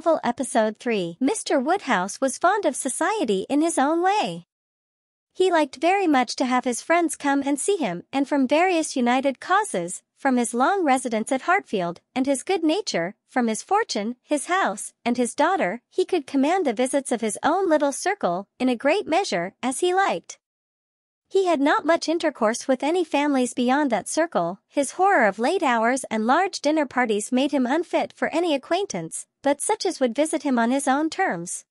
Novel Episode 3 Mr. Woodhouse was fond of society in his own way. He liked very much to have his friends come and see him and from various united causes, from his long residence at Hartfield, and his good nature, from his fortune, his house, and his daughter, he could command the visits of his own little circle, in a great measure, as he liked. He had not much intercourse with any families beyond that circle, his horror of late hours and large dinner parties made him unfit for any acquaintance, but such as would visit him on his own terms.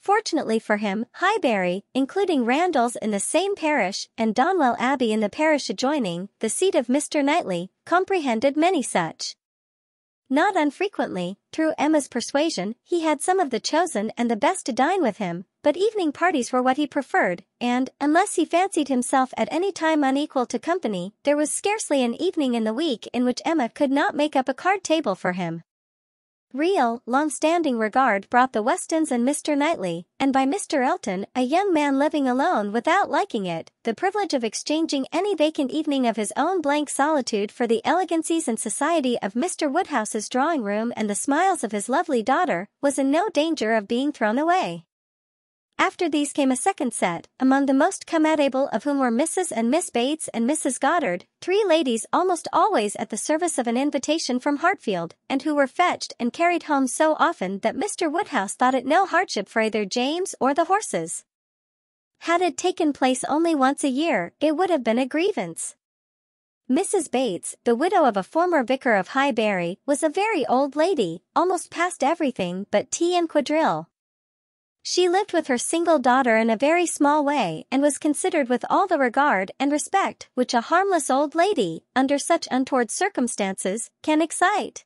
Fortunately for him, Highbury, including Randalls in the same parish and Donwell Abbey in the parish adjoining, the seat of Mr. Knightley, comprehended many such. Not unfrequently, through Emma's persuasion, he had some of the chosen and the best to dine with him, but evening parties were what he preferred, and, unless he fancied himself at any time unequal to company, there was scarcely an evening in the week in which Emma could not make up a card table for him. Real, long-standing regard brought the Westons and Mr. Knightley, and by Mr. Elton, a young man living alone without liking it, the privilege of exchanging any vacant evening of his own blank solitude for the elegancies and society of Mr. Woodhouse's drawing-room and the smiles of his lovely daughter, was in no danger of being thrown away. After these came a second set, among the most commendable of whom were Mrs. and Miss Bates and Mrs. Goddard, three ladies almost always at the service of an invitation from Hartfield, and who were fetched and carried home so often that Mr. Woodhouse thought it no hardship for either James or the horses. Had it taken place only once a year, it would have been a grievance. Mrs. Bates, the widow of a former vicar of Highbury, was a very old lady, almost past everything but tea and quadrille. She lived with her single daughter in a very small way and was considered with all the regard and respect which a harmless old lady, under such untoward circumstances, can excite.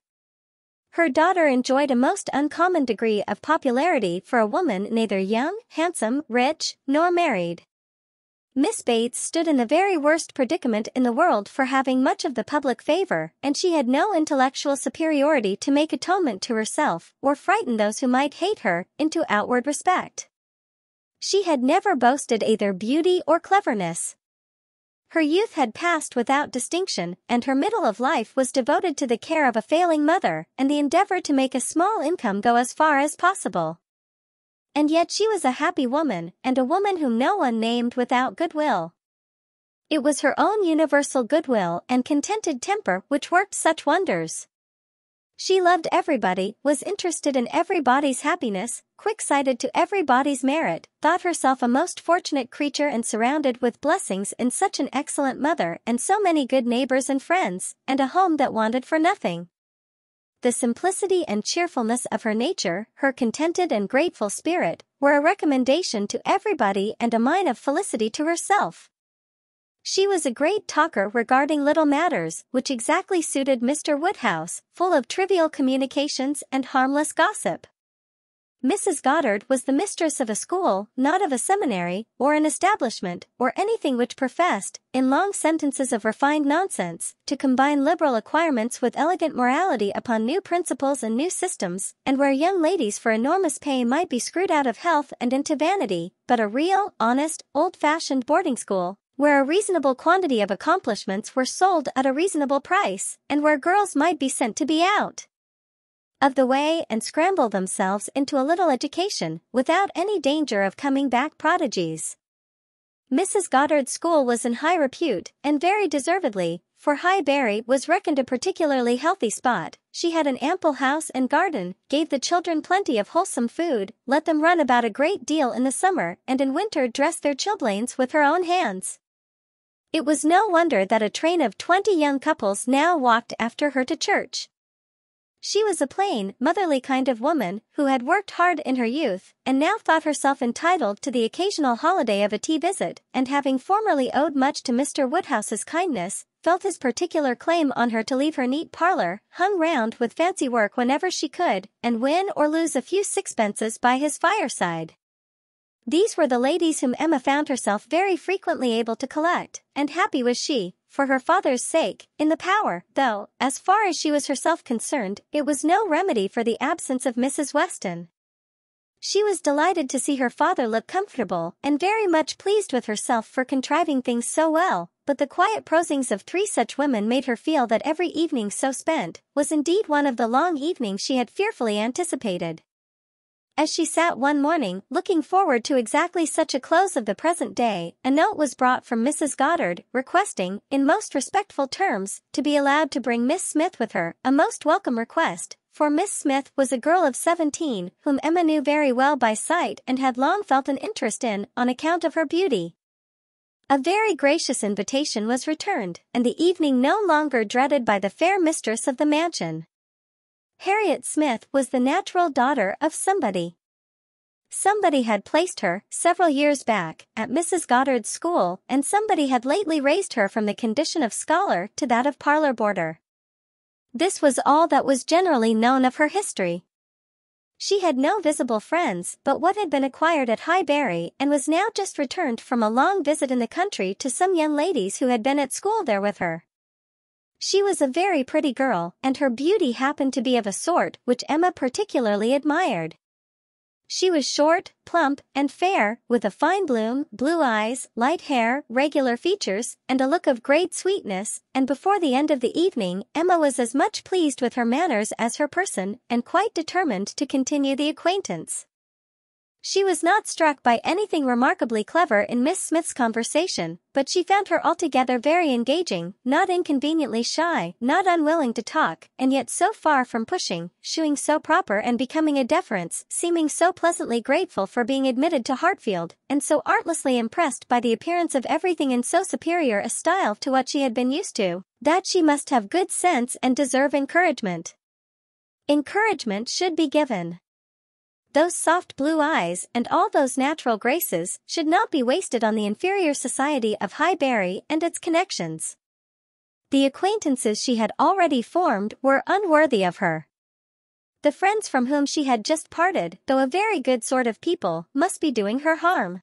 Her daughter enjoyed a most uncommon degree of popularity for a woman neither young, handsome, rich, nor married. Miss Bates stood in the very worst predicament in the world for having much of the public favor, and she had no intellectual superiority to make atonement to herself, or frighten those who might hate her, into outward respect. She had never boasted either beauty or cleverness. Her youth had passed without distinction, and her middle of life was devoted to the care of a failing mother and the endeavor to make a small income go as far as possible. And yet she was a happy woman, and a woman whom no one named without goodwill. It was her own universal goodwill and contented temper which worked such wonders. She loved everybody, was interested in everybody's happiness, quick-sighted to everybody's merit, thought herself a most fortunate creature and surrounded with blessings in such an excellent mother and so many good neighbors and friends, and a home that wanted for nothing. The simplicity and cheerfulness of her nature, her contented and grateful spirit, were a recommendation to everybody and a mine of felicity to herself. She was a great talker regarding little matters, which exactly suited Mr. Woodhouse, full of trivial communications and harmless gossip. Mrs. Goddard was the mistress of a school, not of a seminary, or an establishment, or anything which professed, in long sentences of refined nonsense, to combine liberal acquirements with elegant morality upon new principles and new systems, and where young ladies for enormous pay might be screwed out of health and into vanity, but a real, honest, old-fashioned boarding school, where a reasonable quantity of accomplishments were sold at a reasonable price, and where girls might be sent to be out of the way and scramble themselves into a little education without any danger of coming back prodigies. Mrs. Goddard's school was in high repute, and very deservedly, for Highbury was reckoned a particularly healthy spot. She had an ample house and garden, gave the children plenty of wholesome food, let them run about a great deal in the summer, and in winter dressed their chilblains with her own hands. It was no wonder that a train of twenty young couples now walked after her to church. She was a plain, motherly kind of woman who had worked hard in her youth and now thought herself entitled to the occasional holiday of a tea visit and having formerly owed much to Mr. Woodhouse's kindness, felt his particular claim on her to leave her neat parlor, hung round with fancy work whenever she could, and win or lose a few sixpences by his fireside. These were the ladies whom Emma found herself very frequently able to collect, and happy was she, for her father's sake, in the power, though, as far as she was herself concerned, it was no remedy for the absence of Mrs. Weston. she was delighted to see her father look comfortable and very much pleased with herself for contriving things so well, but the quiet prosings of three such women made her feel that every evening so spent was indeed one of the long evenings she had fearfully anticipated. As she sat one morning, looking forward to exactly such a close of the present day, a note was brought from Mrs. Goddard, requesting, in most respectful terms, to be allowed to bring Miss Smith with her, a most welcome request, for Miss Smith was a girl of 17, whom Emma knew very well by sight and had long felt an interest in, on account of her beauty. A very gracious invitation was returned, and the evening no longer dreaded by the fair mistress of the mansion. Harriet Smith was the natural daughter of somebody. Somebody had placed her, several years back, at Mrs. Goddard's school, and somebody had lately raised her from the condition of scholar to that of parlor boarder. This was all that was generally known of her history. She had no visible friends but what had been acquired at Highbury and was now just returned from a long visit in the country to some young ladies who had been at school there with her. She was a very pretty girl, and her beauty happened to be of a sort which Emma particularly admired. She was short, plump, and fair, with a fine bloom, blue eyes, light hair, regular features, and a look of great sweetness, and before the end of the evening Emma was as much pleased with her manners as her person, and quite determined to continue the acquaintance. She was not struck by anything remarkably clever in Miss Smith's conversation, but she found her altogether very engaging, not inconveniently shy, not unwilling to talk, and yet so far from pushing, shewing so proper and becoming a deference, seeming so pleasantly grateful for being admitted to Hartfield, and so artlessly impressed by the appearance of everything in so superior a style to what she had been used to, that she must have good sense and deserve encouragement. Encouragement should be given. Those soft blue eyes and all those natural graces should not be wasted on the inferior society of Highbury and its connections. The acquaintances she had already formed were unworthy of her. The friends from whom she had just parted, though a very good sort of people, must be doing her harm.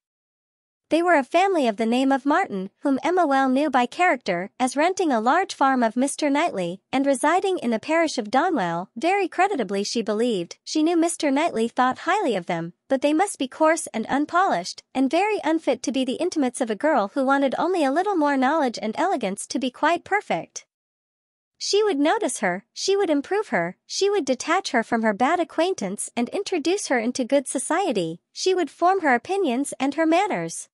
They were a family of the name of Martin, whom Emma well knew by character, as renting a large farm of Mr. Knightley, and residing in the parish of Donwell, very creditably she believed, she knew Mr. Knightley thought highly of them, but they must be coarse and unpolished, and very unfit to be the intimates of a girl who wanted only a little more knowledge and elegance to be quite perfect. She would notice her, she would improve her, she would detach her from her bad acquaintance and introduce her into good society, she would form her opinions and her manners.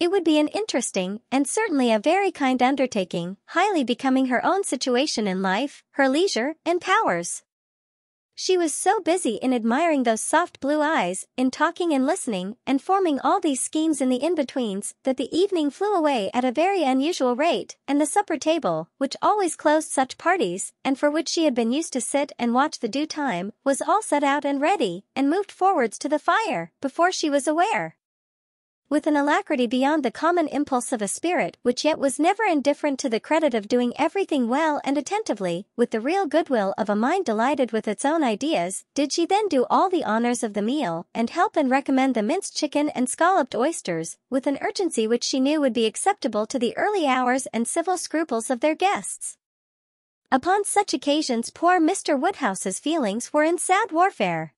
It would be an interesting, and certainly a very kind undertaking, highly becoming her own situation in life, her leisure, and powers. She was so busy in admiring those soft blue eyes, in talking and listening, and forming all these schemes in the in-betweens, that the evening flew away at a very unusual rate, and the supper table, which always closed such parties, and for which she had been used to sit and watch the due time, was all set out and ready, and moved forwards to the fire, before she was aware with an alacrity beyond the common impulse of a spirit which yet was never indifferent to the credit of doing everything well and attentively, with the real goodwill of a mind delighted with its own ideas, did she then do all the honors of the meal and help and recommend the minced chicken and scalloped oysters, with an urgency which she knew would be acceptable to the early hours and civil scruples of their guests. Upon such occasions poor Mr. Woodhouse's feelings were in sad warfare.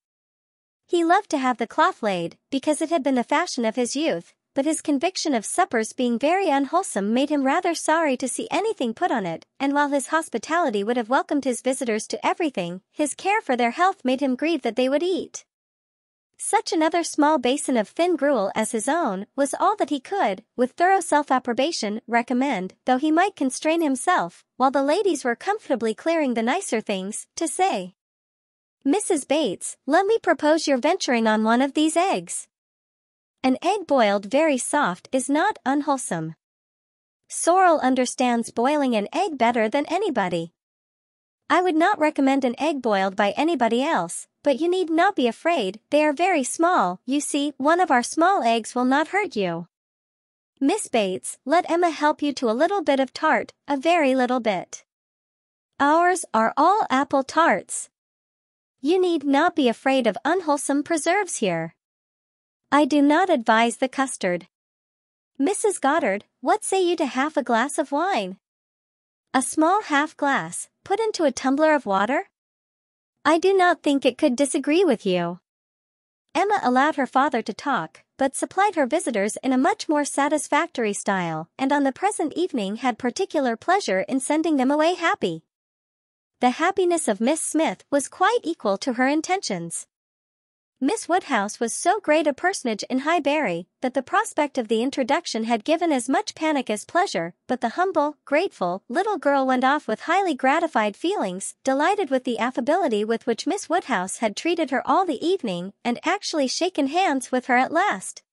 He loved to have the cloth laid, because it had been the fashion of his youth, but his conviction of suppers being very unwholesome made him rather sorry to see anything put on it, and while his hospitality would have welcomed his visitors to everything, his care for their health made him grieve that they would eat. Such another small basin of thin gruel as his own was all that he could, with thorough self-approbation, recommend, though he might constrain himself, while the ladies were comfortably clearing the nicer things, to say. Mrs. Bates, let me propose your venturing on one of these eggs. An egg boiled very soft is not unwholesome. Serle understands boiling an egg better than anybody. I would not recommend an egg boiled by anybody else, but you need not be afraid, they are very small, you see, one of our small eggs will not hurt you. Miss Bates, let Emma help you to a little bit of tart, a very little bit. Ours are all apple tarts. You need not be afraid of unwholesome preserves here. I do not advise the custard. Mrs. Goddard, what say you to half a glass of wine? A small half glass, put into a tumbler of water? I do not think it could disagree with you. Emma allowed her father to talk, but supplied her visitors in a much more satisfactory style and on the present evening had particular pleasure in sending them away happy. The happiness of Miss Smith was quite equal to her intentions. Miss Woodhouse was so great a personage in Highbury that the prospect of the introduction had given as much panic as pleasure, but the humble, grateful little girl went off with highly gratified feelings, delighted with the affability with which Miss Woodhouse had treated her all the evening and actually shaken hands with her at last.